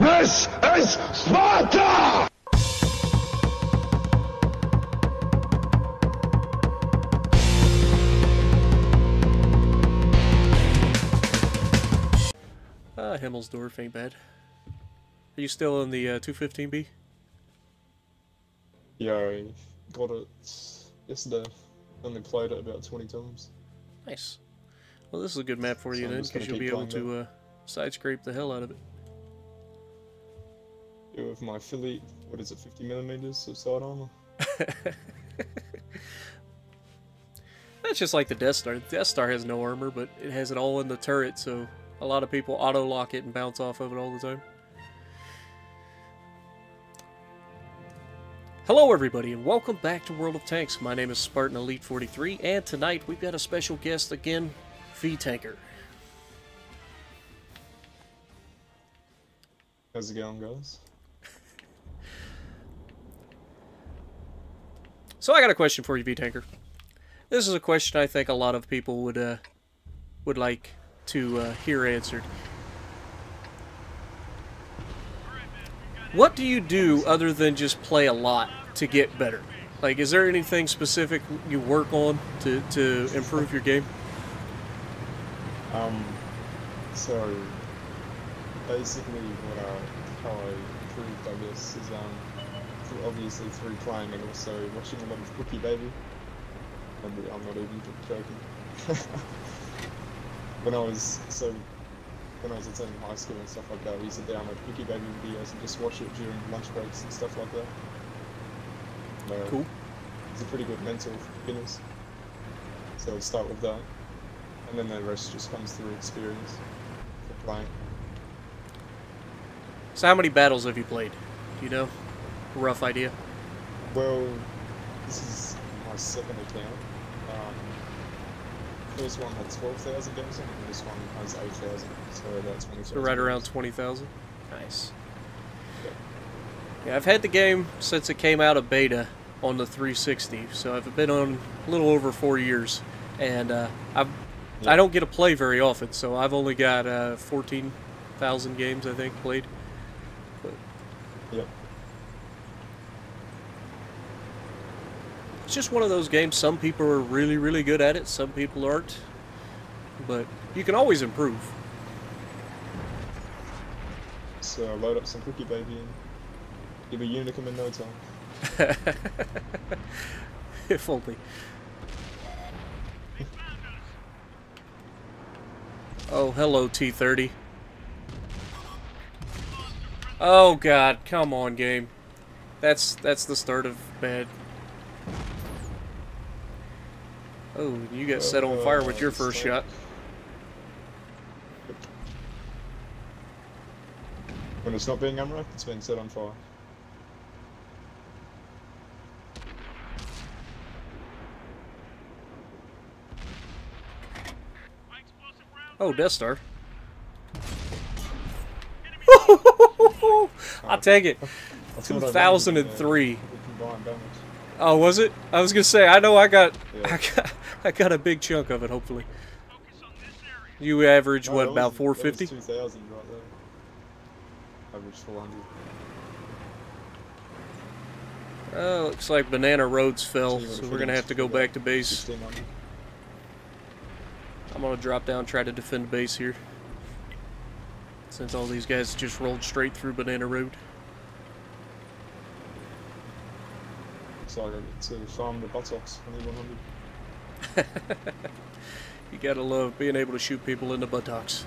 This is Sparta! Ah, Himmelsdorf ain't bad. Are you still in the uh, 215B? Yeah, I got it yesterday. Only played it about 20 times. Nice. Well, this is a good map for So you I'm then, because you'll be able playing to uh, side scrape the hell out of it. Yeah, with my Philly, what is it, 50 millimeters of side armor? That's just like the Death Star. The Death Star has no armor, but it has it all in the turret, so a lot of people auto lock it and bounce off of it all the time. Hello, everybody, and welcome back to World of Tanks. My name is Spartan Elite 43, and tonight we've got a special guest again, vTanker. How's it going, guys? So I got a question for you, vTanker. This is a question I think a lot of people would uh, would like to uh, hear answered. What do you do other than just play a lot to get better? Like, is there anything specific you work on to, to improve your game? Um, so, basically what I, how I improved, I guess, is, um, through- obviously through playing and also watching a lot of Cookie Baby. And I'm not even joking. when I was, so, when I was attending high school and stuff like that, we used to download Cookie Baby videos and just watch it during lunch breaks and stuff like that. Uh, Cool. It's a pretty good mentor for beginners. So I'd start with that. And then the rest just comes through experience for playing. So, how many battles have you played? Do you know? A rough idea? Well, this is my second account. Um, first one had 12,000 games on it, and this one has 8,000. So about 20,000. So, right around 20,000? Nice. Yeah. Yeah, I've had the game since it came out of beta on the 360, so I've been on a little over four years, and uh, I've Yeah. I don't get to play very often, so I've only got uh, 14,000 games I think played. Yep. It's just one of those games. Some people are really really good at it, some people aren't, but you can always improve. So uh, load up some Cookie Baby and give a Unicum in no time. if only. Oh, hello, T30. Oh God, come on, game. That's that's the start of bad. Oh, you got set on fire with your first shot. When it's not being unwrapped, it's being set on fire. Oh, Death Star. I'll take it. That's what I wanted, uh, 2003. The combined damage. Oh, was it? I was gonna say. I know I got, Yeah. I got, I got a big chunk of it. Hopefully. You average No, what that about 450? 2,000 right there. Average 400. Oh, uh, looks like Banana Roads fell, So you so would've we're gonna have to go back to base. I'm gonna drop down, try to defend base here. Since all these guys just rolled straight through Banana Road. Get to farm the buttocks on E100. You gotta love being able to shoot people in the buttocks.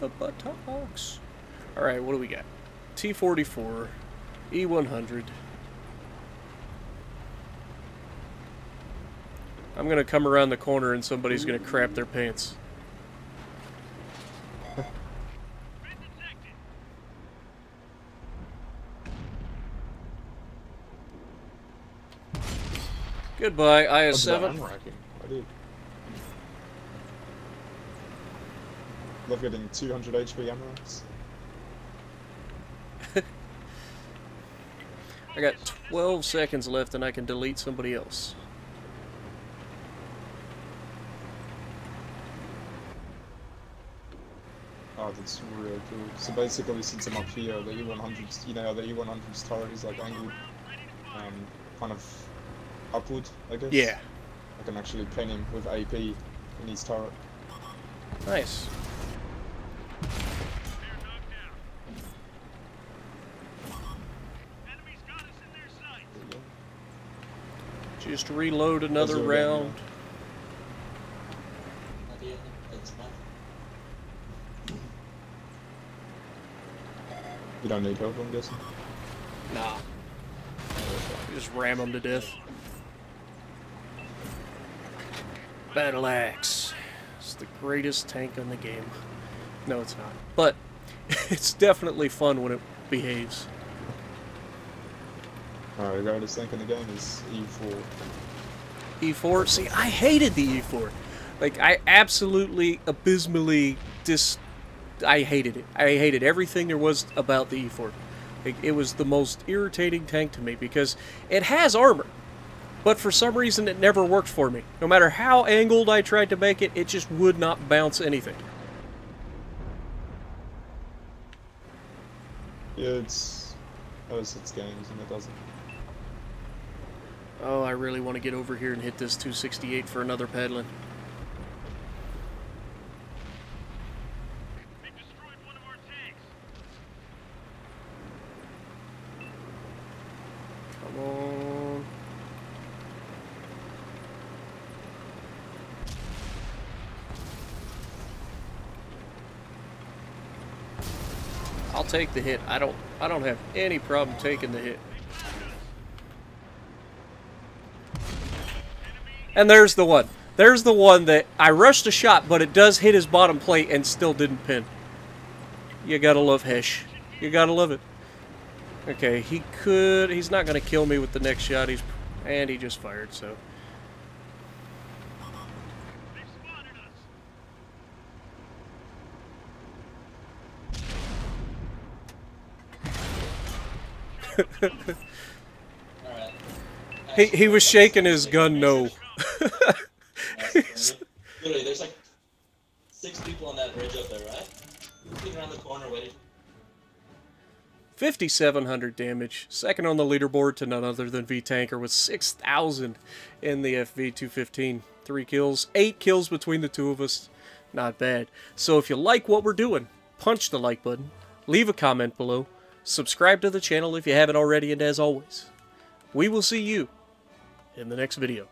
The buttocks. Alright, what do we got? T44, E100. I'm gonna come around the corner and somebody's gonna crap their pants. That IS-7. ammo racking? I did. Love getting 200 HP ammo racks. I got 12 seconds left and I can delete somebody else. Oh, that's really cool. So basically, since I'm up here, the E100s, you know, the E100's turret is like angled, um, kind of upward, I guess. Yeah. I can actually pin him with AP in his turret. Nice. There you go. Just reload another Those are again, round. idea. That's fine. You don't need help, I'm guessing. Nah. Just ram them to death. Battle Axe. It's the greatest tank in the game. No, it's not. But it's definitely fun when it behaves. Alright, the greatest tank in the game is E E4. E4. See, I hated the E4. Like, I absolutely, abysmally dis. I hated it. I hated everything there was about the E4. Like, it was the most irritating tank to me because it has armor. But for some reason, it never worked for me. No matter how angled I tried to make it, it just would not bounce anything. Yeah, it's. Those its games and it doesn't. Oh, I really want to get over here and hit this 268 for another peddling. Come on. I'll take the hit. I don't I don't have any problem taking the hit. And there's the one. There's the one that I rushed a shot, but it does hit his bottom plate and still didn't pin. You gotta love HESH. You gotta love it. Okay, he could. He's not gonna kill me with the next shot. He's and he just fired. So Alright. he he was shaking his gun. No. Literally, there's like six people on that bridge up there, right? Looking around the corner waiting. 5,700 damage. Second on the leaderboard to none other than vTanker with 6,000 in the FV 215. Three kills, eight kills between the two of us. Not bad. So if you like what we're doing, punch the like button, leave a comment below, subscribe to the channel if you haven't already, and as always, we will see you in the next video.